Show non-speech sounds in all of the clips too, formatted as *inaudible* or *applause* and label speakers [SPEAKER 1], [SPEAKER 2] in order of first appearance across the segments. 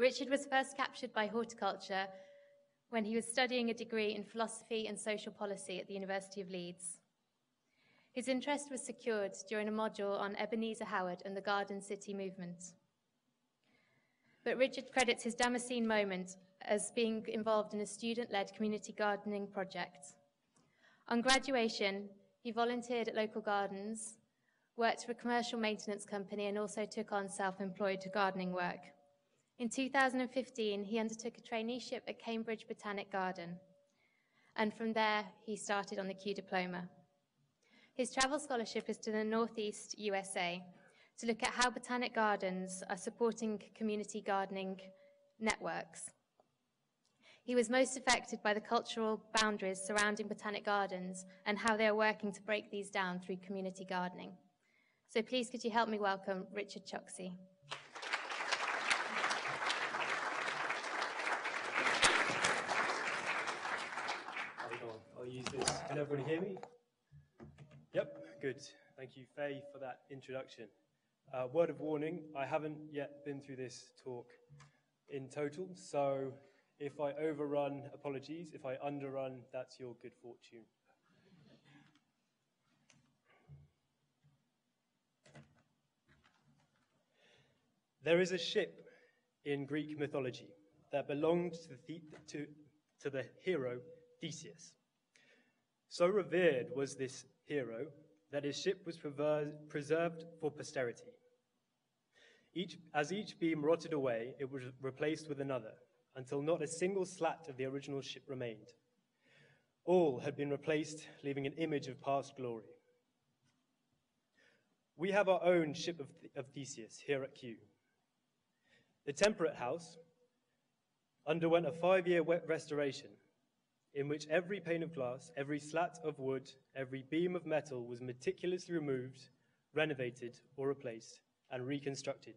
[SPEAKER 1] Richard was first captured by horticulture when he was studying a degree in philosophy and social policy at the University of Leeds. His interest was secured during a module on Ebenezer Howard and the Garden City movement. But Richard credits his Damascene moment as being involved in a student-led community gardening project. On graduation, he volunteered at local gardens, worked for a commercial maintenance company and also took on self-employed gardening work. In 2015, he undertook a traineeship at Cambridge Botanic Garden, and from there, he started on the Kew Diploma. His travel scholarship is to the Northeast USA to look at how botanic gardens are supporting community gardening networks. He was most affected by the cultural boundaries surrounding botanic gardens and how they are working to break these down through community gardening. So please could you help me welcome Richard Choksey.
[SPEAKER 2] Use this. Can everybody hear me? Yep, good. Thank you, Faye, for that introduction. Uh, word of warning, I haven't yet been through this talk in total, so if I overrun, apologies. If I underrun, that's your good fortune. There is a ship in Greek mythology that belonged to the, to, to the hero Theseus. So revered was this hero that his ship was preserved for posterity. Each, as each beam rotted away, it was replaced with another, until not a single slat of the original ship remained. All had been replaced, leaving an image of past glory. We have our own ship of, of Theseus here at Kew. The Temperate House underwent a five year wet restoration in which every pane of glass, every slat of wood, every beam of metal was meticulously removed, renovated, or replaced, and reconstructed,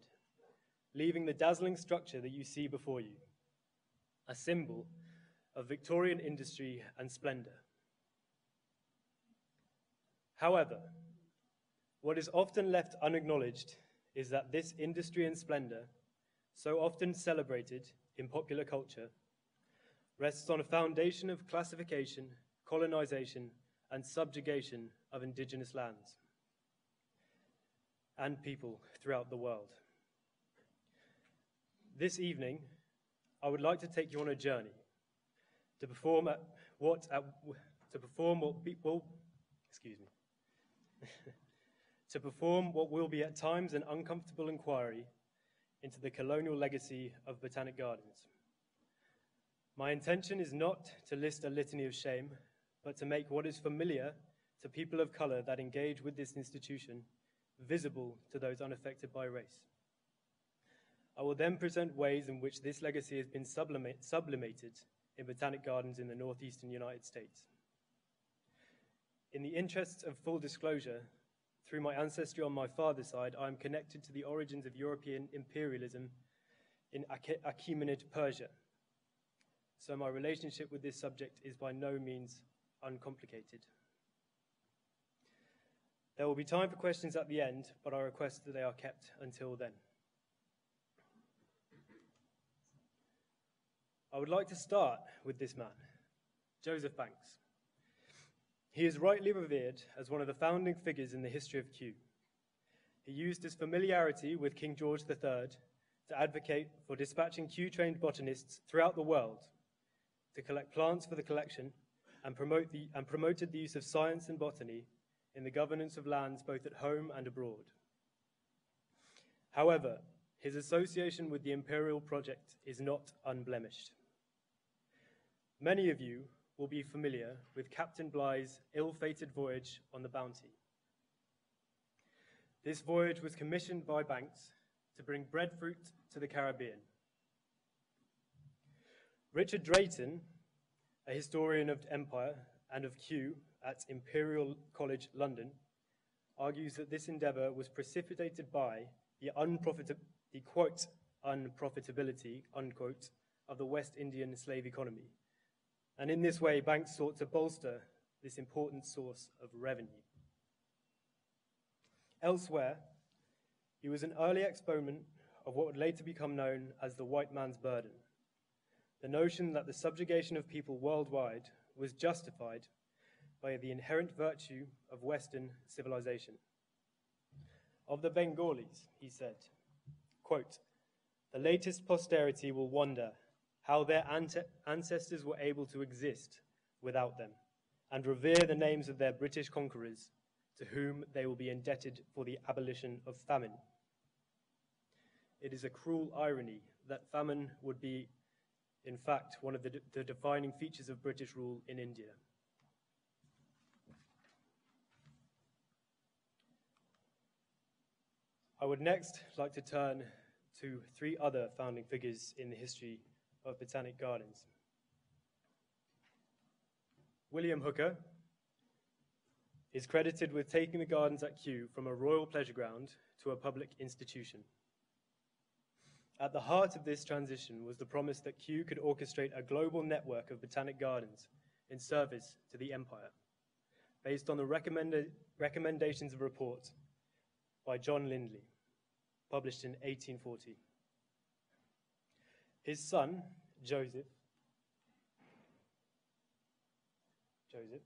[SPEAKER 2] leaving the dazzling structure that you see before you, a symbol of Victorian industry and splendor. However, what is often left unacknowledged is that this industry and splendor, so often celebrated in popular culture, rests on a foundation of classification, colonization, and subjugation of indigenous lands and people throughout the world. This evening, I would like to take you on a journey to perform at what at, to perform what people excuse me *laughs* to perform what will be at times an uncomfortable inquiry into the colonial legacy of botanic gardens. My intention is not to list a litany of shame, but to make what is familiar to people of color that engage with this institution visible to those unaffected by race. I will then present ways in which this legacy has been sublimate, sublimated in botanic gardens in the northeastern United States. In the interests of full disclosure, through my ancestry on my father's side, I am connected to the origins of European imperialism in Achaemenid Persia, so my relationship with this subject is by no means uncomplicated. There will be time for questions at the end, but I request that they are kept until then. I would like to start with this man, Joseph Banks. He is rightly revered as one of the founding figures in the history of Kew. He used his familiarity with King George III to advocate for dispatching Kew trained botanists throughout the world to collect plants for the collection and, promote the, and promoted the use of science and botany in the governance of lands both at home and abroad. However, his association with the imperial project is not unblemished. Many of you will be familiar with Captain Bligh's ill-fated voyage on the Bounty. This voyage was commissioned by Banks to bring breadfruit to the Caribbean. Richard Drayton, a historian of empire and of Kew at Imperial College London, argues that this endeavour was precipitated by the, the quote, unprofitability, unquote, of the West Indian slave economy. And in this way, Banks sought to bolster this important source of revenue. Elsewhere, he was an early exponent of what would later become known as the white man's burden. The notion that the subjugation of people worldwide was justified by the inherent virtue of Western civilization. Of the Bengalis, he said, quote, the latest posterity will wonder how their ante- ancestors were able to exist without them and revere the names of their British conquerors to whom they will be indebted for the abolition of famine. It is a cruel irony that famine would be, in fact, one of the, the defining features of British rule in India. I would next like to turn to three other founding figures in the history of Botanic Gardens. William Hooker is credited with taking the gardens at Kew from a royal pleasure ground to a public institution. At the heart of this transition was the promise that Kew could orchestrate a global network of botanic gardens in service to the empire, based on the recommendations of a report by John Lindley, published in 1840. His son, Joseph, Joseph,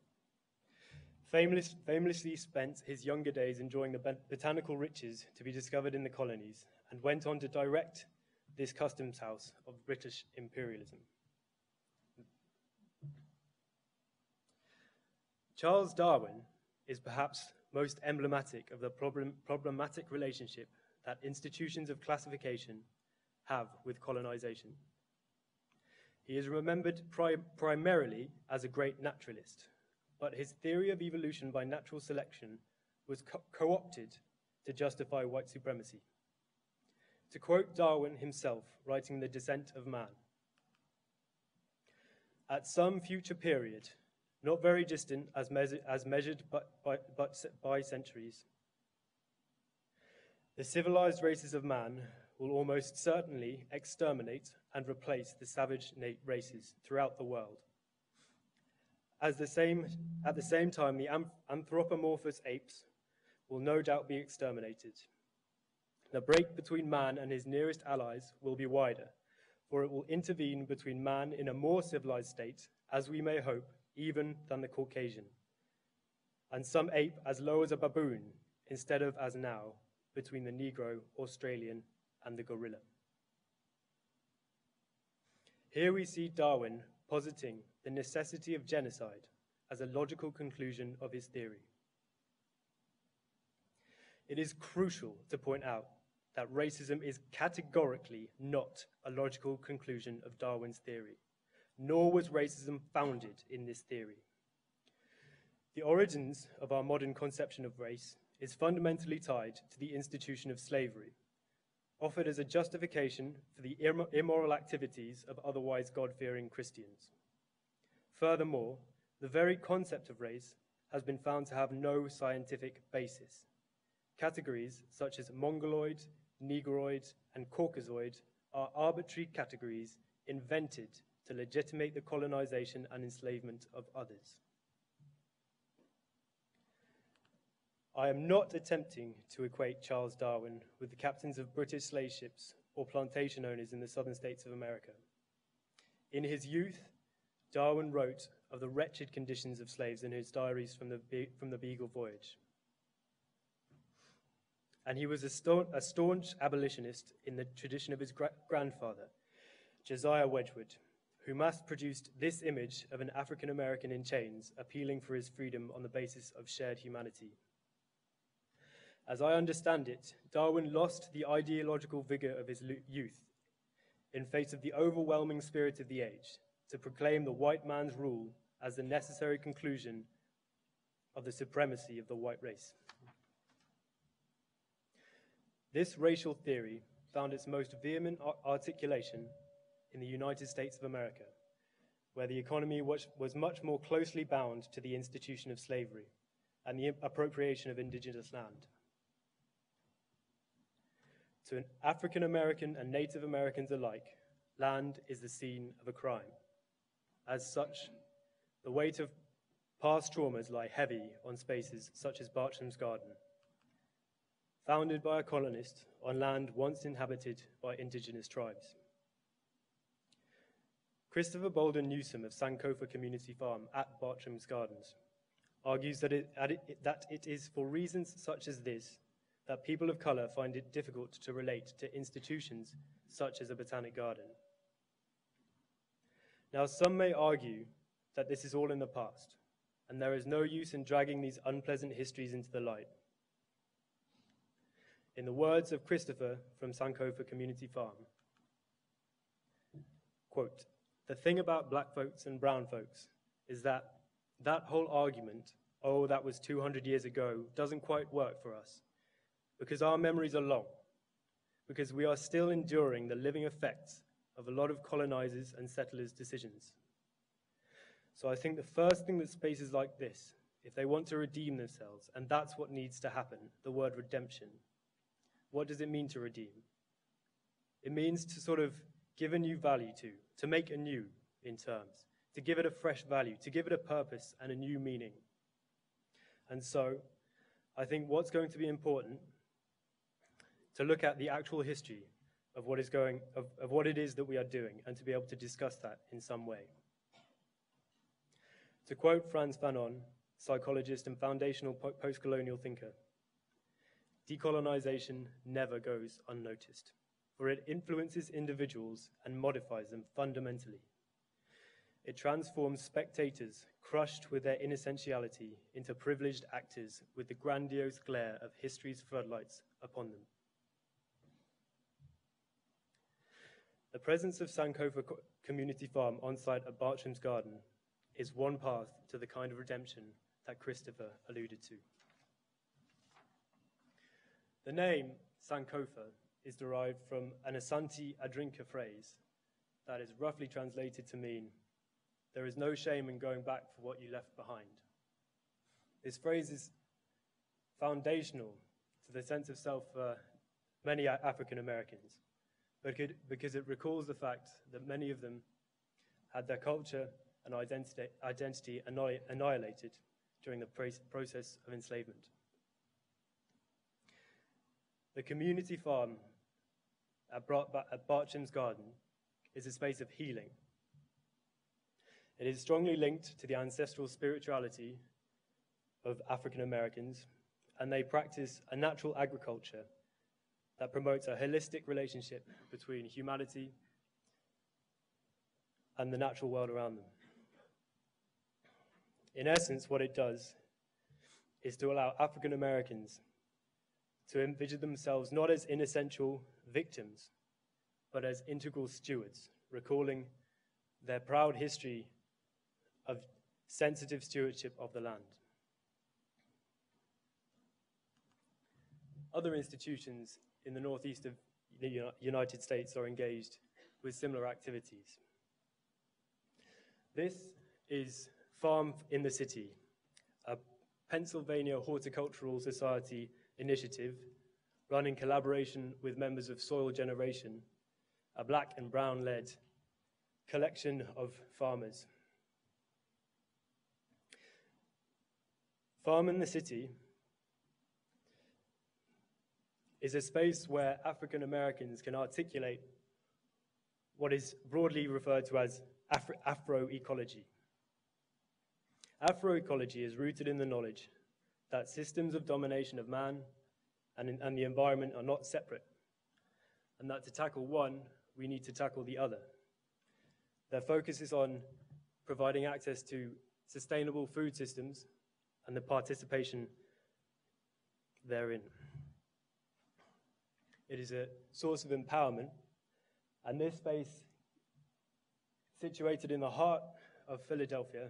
[SPEAKER 2] famous, famously spent his younger days enjoying the botanical riches to be discovered in the colonies and went on to direct this customs house of British imperialism. Charles Darwin is perhaps most emblematic of the problem, problematic relationship that institutions of classification have with colonization. He is remembered pri- primarily as a great naturalist, but his theory of evolution by natural selection was co opted to justify white supremacy. To quote Darwin himself, writing The Descent of Man At some future period, not very distant as, measured, as measured but by, but by centuries, the civilized races of man will almost certainly exterminate and replace the savage races throughout the world. As the same, at the same time, the anthropomorphous apes will no doubt be exterminated. The break between man and his nearest allies will be wider, for it will intervene between man in a more civilized state, as we may hope, even than the Caucasian, and some ape as low as a baboon, instead of as now, between the Negro, Australian, and the gorilla. Here we see Darwin positing the necessity of genocide as a logical conclusion of his theory. It is crucial to point out that racism is categorically not a logical conclusion of Darwin's theory, nor was racism founded in this theory. The origins of our modern conception of race is fundamentally tied to the institution of slavery, offered as a justification for the immoral activities of otherwise God fearing Christians. Furthermore, the very concept of race has been found to have no scientific basis. Categories such as Mongoloid, Negroid, and Caucasoid are arbitrary categories invented to legitimate the colonization and enslavement of others. I am not attempting to equate Charles Darwin with the captains of British slave ships or plantation owners in the southern states of America. In his youth, Darwin wrote of the wretched conditions of slaves in his diaries from the, Be- from the Beagle Voyage. And he was a, sta- a staunch abolitionist in the tradition of his gra- grandfather, Josiah Wedgwood, who mass produced this image of an African American in chains appealing for his freedom on the basis of shared humanity. As I understand it, Darwin lost the ideological vigor of his youth in face of the overwhelming spirit of the age to proclaim the white man's rule as the necessary conclusion of the supremacy of the white race. This racial theory found its most vehement articulation in the United States of America, where the economy was, much more closely bound to the institution of slavery and the appropriation of indigenous land. To African American and Native Americans alike, land is the scene of a crime. As such, the weight of past traumas lie heavy on spaces such as Bartram's Garden. Founded by a colonist on land once inhabited by indigenous tribes. Christopher Bolden Newsome of Sankofa Community Farm at Bartram's Gardens argues that it, that it is for reasons such as this that people of colour find it difficult to relate to institutions such as a botanic garden. Now, some may argue that this is all in the past, and there is no use in dragging these unpleasant histories into the light. In the words of Christopher from Sankofa Community Farm, quote, the thing about black folks and brown folks is that that whole argument, oh, that was 200 years ago, doesn't quite work for us because our memories are long, because we are still enduring the living effects of a lot of colonizers and settlers' decisions. So I think the first thing that spaces like this, if they want to redeem themselves, and that's what needs to happen, the word redemption. What does it mean to redeem? It means to sort of give a new value to, to make anew in terms, to give it a fresh value, to give it a purpose and a new meaning. And so I think what's going to be important to look at the actual history of what is going, of, of what it is that we are doing, and to be able to discuss that in some way. To quote Frantz Fanon, psychologist and foundational post-colonial thinker, decolonization never goes unnoticed, for it influences individuals and modifies them fundamentally. It transforms spectators crushed with their inessentiality into privileged actors with the grandiose glare of history's floodlights upon them. The presence of Sankofa Community Farm on site at Bartram's Garden is one path to the kind of redemption that Christopher alluded to. The name Sankofa is derived from an Asante Adinkra phrase that is roughly translated to mean, there is no shame in going back for what you left behind. This phrase is foundational to the sense of self for many African Americans because it recalls the fact that many of them had their culture and identity annihilated during the process of enslavement. The community farm at, Bartram's Garden is a space of healing. It is strongly linked to the ancestral spirituality of African Americans, and they practice a natural agriculture that promotes a holistic relationship between humanity and the natural world around them. In essence, what it does is to allow African Americans to envision themselves not as inessential victims, but as integral stewards, recalling their proud history of sensitive stewardship of the land. Other institutions in the northeast of the United States are engaged with similar activities. This is Farm in the City, a Pennsylvania Horticultural Society initiative run in collaboration with members of Soil Generation, a black and brown led collection of farmers. Farm in the City is a space where African Americans can articulate what is broadly referred to as Afro- Afroecology. Afroecology is rooted in the knowledge that systems of domination of man and, and the environment are not separate, and that to tackle one, we need to tackle the other. Their focus is on providing access to sustainable food systems and the participation therein. It is a source of empowerment. And this space, situated in the heart of Philadelphia,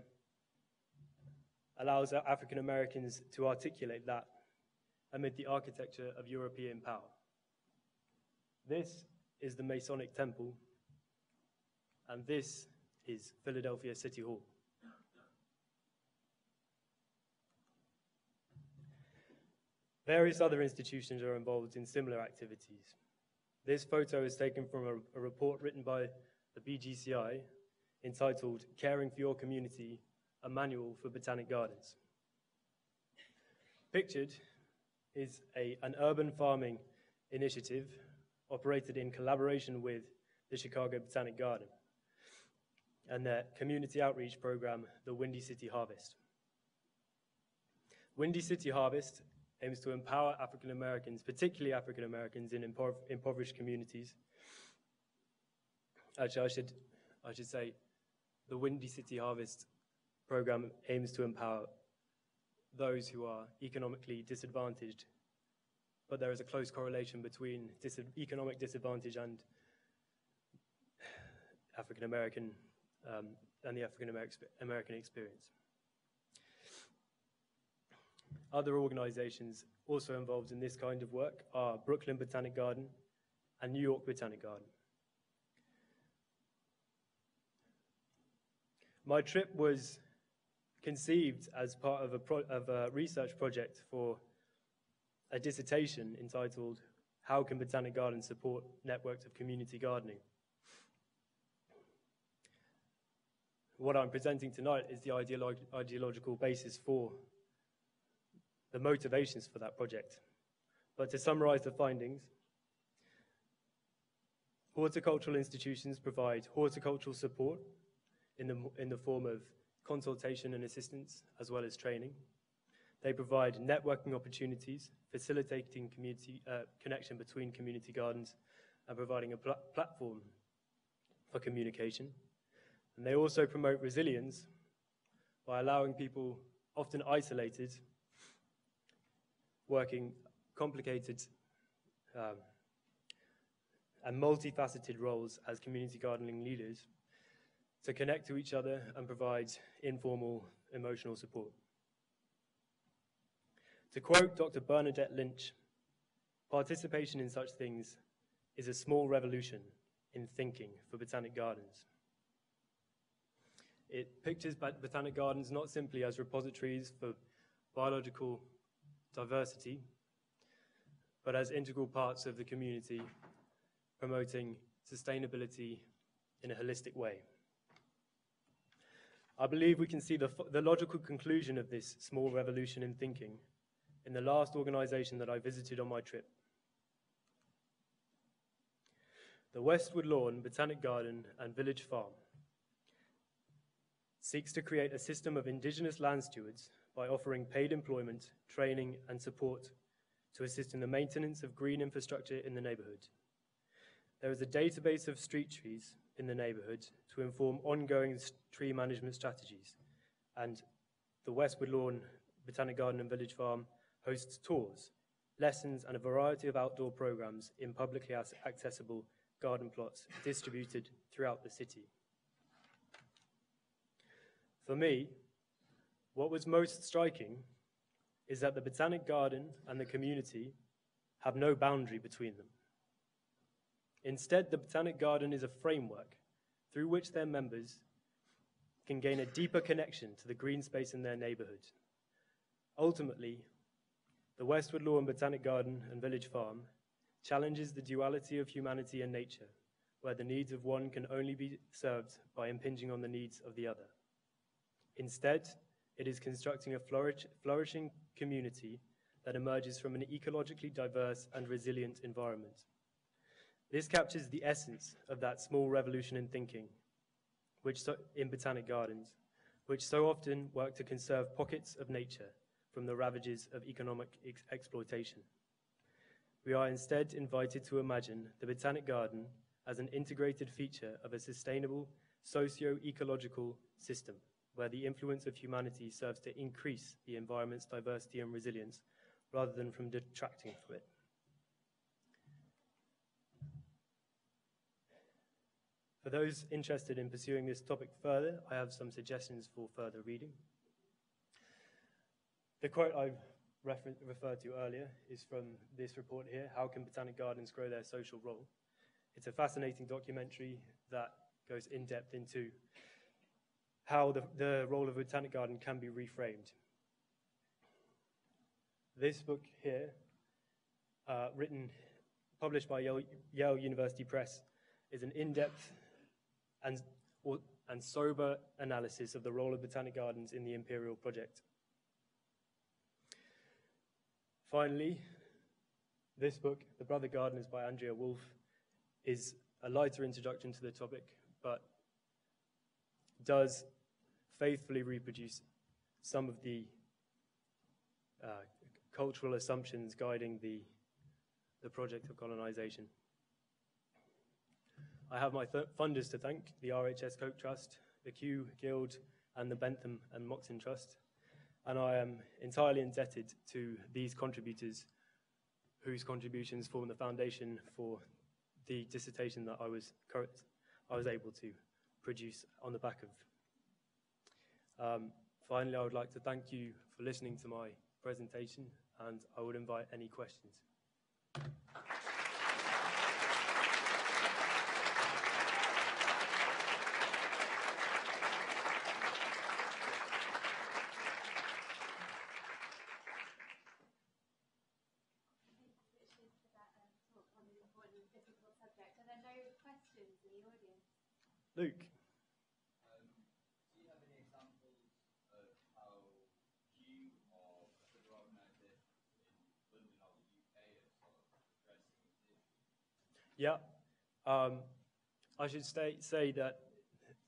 [SPEAKER 2] allows African Americans to articulate that amid the architecture of European power. This is the Masonic Temple, and this is Philadelphia City Hall. Various other institutions are involved in similar activities. This photo is taken from a, a report written by the BGCI entitled Caring for Your Community, a Manual for Botanic Gardens. Pictured is a, an urban farming initiative operated in collaboration with the Chicago Botanic Garden and their community outreach program, the Windy City Harvest. Windy City Harvest aims to empower African Americans, particularly African Americans in impo impoverished communities. Actually, I should, I should say the Windy City Harvest program aims to empower those who are economically disadvantaged, but there is a close correlation between dis economic disadvantage and African American um, and the African American experience. Other organizations also involved in this kind of work are Brooklyn Botanic Garden and New York Botanic Garden. My trip was conceived as part of a, of a research project for a dissertation entitled How Can Botanic Gardens Support Networks of Community Gardening? What I'm presenting tonight is the ideolo ideological basis for the motivations for that project. But to summarize the findings, horticultural institutions provide horticultural support in the, in the form of consultation and assistance, as well as training. They provide networking opportunities, facilitating community uh, connection between community gardens and providing a pl platform for communication. And they also promote resilience by allowing people, often isolated, working complicated um, and multifaceted roles as community gardening leaders to connect to each other and provide informal emotional support. To quote Dr. Bernadette Lynch, participation in such things is a small revolution in thinking for botanic gardens. It pictures botanic gardens not simply as repositories for biological diversity, but as integral parts of the community promoting sustainability in a holistic way. I believe we can see the, the logical conclusion of this small revolution in thinking in the last organization that I visited on my trip. The West Woodlawn Botanic Garden and Village Farm seeks to create a system of indigenous land stewards by offering paid employment, training, and support to assist in the maintenance of green infrastructure in the neighborhood. There is a database of street trees in the neighborhood to inform ongoing tree management strategies. And the West Woodlawn Botanic Garden and Village Farm hosts tours, lessons, and a variety of outdoor programs in publicly accessible garden plots distributed throughout the city. For me, what was most striking is that the Botanic Garden and the community have no boundary between them. Instead, the Botanic Garden is a framework through which their members can gain a deeper connection to the green space in their neighborhood. Ultimately, the West Woodlawn Botanic Garden and Village Farm challenges the duality of humanity and nature, where the needs of one can only be served by impinging on the needs of the other. Instead, it is constructing a flourish, flourishing community that emerges from an ecologically diverse and resilient environment. This captures the essence of that small revolution in thinking, which so, in botanic gardens, which so often work to conserve pockets of nature from the ravages of economic ex exploitation. We are instead invited to imagine the botanic garden as an integrated feature of a sustainable socio-ecological system where the influence of humanity serves to increase the environment's diversity and resilience rather than from detracting from it. For those interested in pursuing this topic further, I have some suggestions for further reading. The quote I referred to earlier is from this report here, How Can Botanic Gardens Grow Their Social Role? It's a fascinating documentary that goes in depth into how the, the role of a botanic garden can be reframed. This book here, uh, written, published by Yale, Yale University Press, is an in-depth and, or, and sober analysis of the role of botanic gardens in the Imperial Project. finally, this book, The Brother Gardeners by Andrea Wulf, is a lighter introduction to the topic, but does faithfully reproduce some of the uh, cultural assumptions guiding the, the project of colonization. I have my th- funders to thank the RHS Koch Trust, the Kew Guild, and the Bentham and Moxon Trust. And I am entirely indebted to these contributors whose contributions form the foundation for the dissertation that I was, I was able to produce on the back of. Um, finally, I would like to thank you for listening to my presentation, and I would invite any questions. Luke.
[SPEAKER 3] Um, do you have any examples of how you or other organisations in London or the UK are sort of addressing this issue?
[SPEAKER 2] Yeah. Um, I should say, say that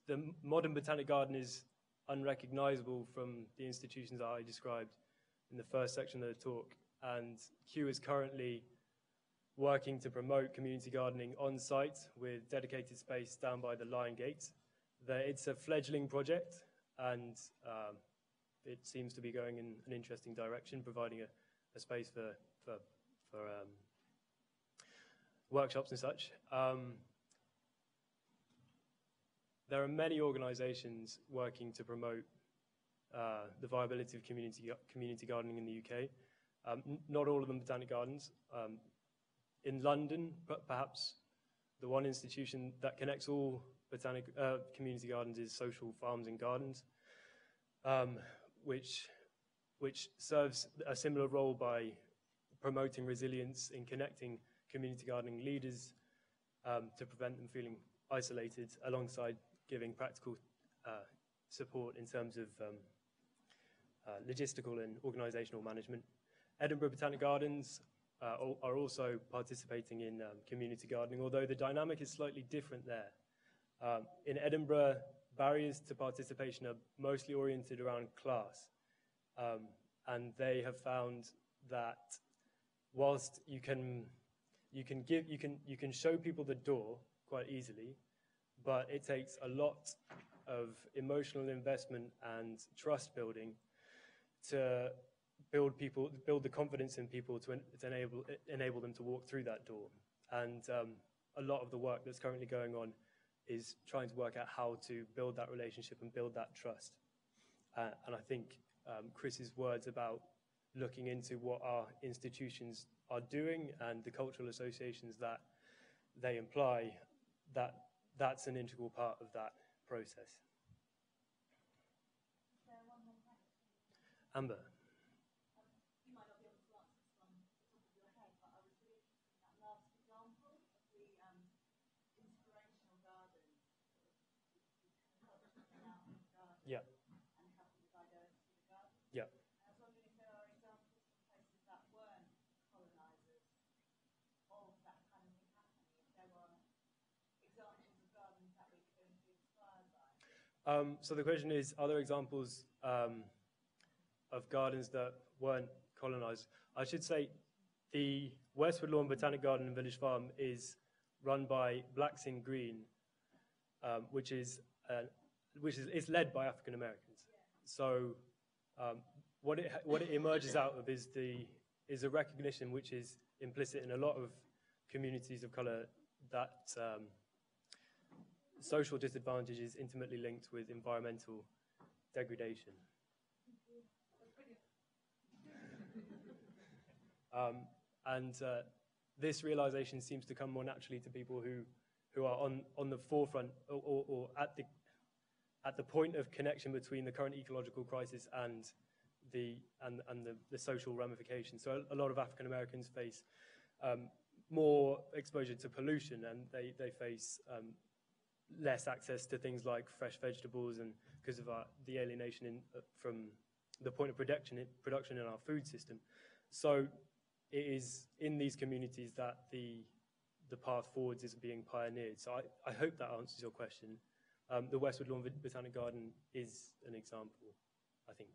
[SPEAKER 2] the modern botanic garden is unrecognisable from the institutions that I described in the first section of the talk. And Kew is currently working to promote community gardening on site with dedicated space down by the Lion Gate. It's a fledgling project and um, it seems to be going in an interesting direction, providing a, a space for, for, for um, workshops and such. Um, there are many organisations working to promote uh, the viability of community, community gardening in the UK. Um, not all of them botanic gardens. Um, in London, but perhaps the one institution that connects all botanic uh, community gardens is Social Farms and Gardens, um, which which serves a similar role by promoting resilience in connecting community gardening leaders um, to prevent them feeling isolated, alongside giving practical uh, support in terms of um, uh, logistical and organisational management. Edinburgh Botanic Gardens uh, are also participating in um, community gardening, although the dynamic is slightly different there. Um, in Edinburgh, barriers to participation are mostly oriented around class, um, and they have found that whilst you can you can give you can you can show people the door quite easily, but it takes a lot of emotional investment and trust building to build people, build the confidence in people to, en to enable, enable them to walk through that door. And um, a lot of the work that's currently going on is trying to work out how to build that relationship and build that trust. Uh, and I think um, Chris's words about looking into what our institutions are doing and the cultural associations that they imply, that that's an integral part of that process. Amber. Um, so the question is, are there examples um, of gardens that weren't colonized? I should say the West Woodlawn Botanic Garden and Village Farm is run by Blacks in Green, um, which is uh, which is it's led by African Americans. So um, what it what it emerges out of is the is a recognition which is implicit in a lot of communities of color that um, social disadvantage is intimately linked with environmental degradation. Um, and uh, this realization seems to come more naturally to people who, who are on, on the forefront or, or, or at, the, at the point of connection between the current ecological crisis and the, and, and the, the social ramifications. So a, a lot of African Americans face um, more exposure to pollution and they, they face um, less access to things like fresh vegetables and because of our, the alienation in, uh, from the point of production, production in our food system. So it is in these communities that the, the path forwards is being pioneered. So I, I hope that answers your question. Um, the West Woodlawn Botanic Garden is an example, I think.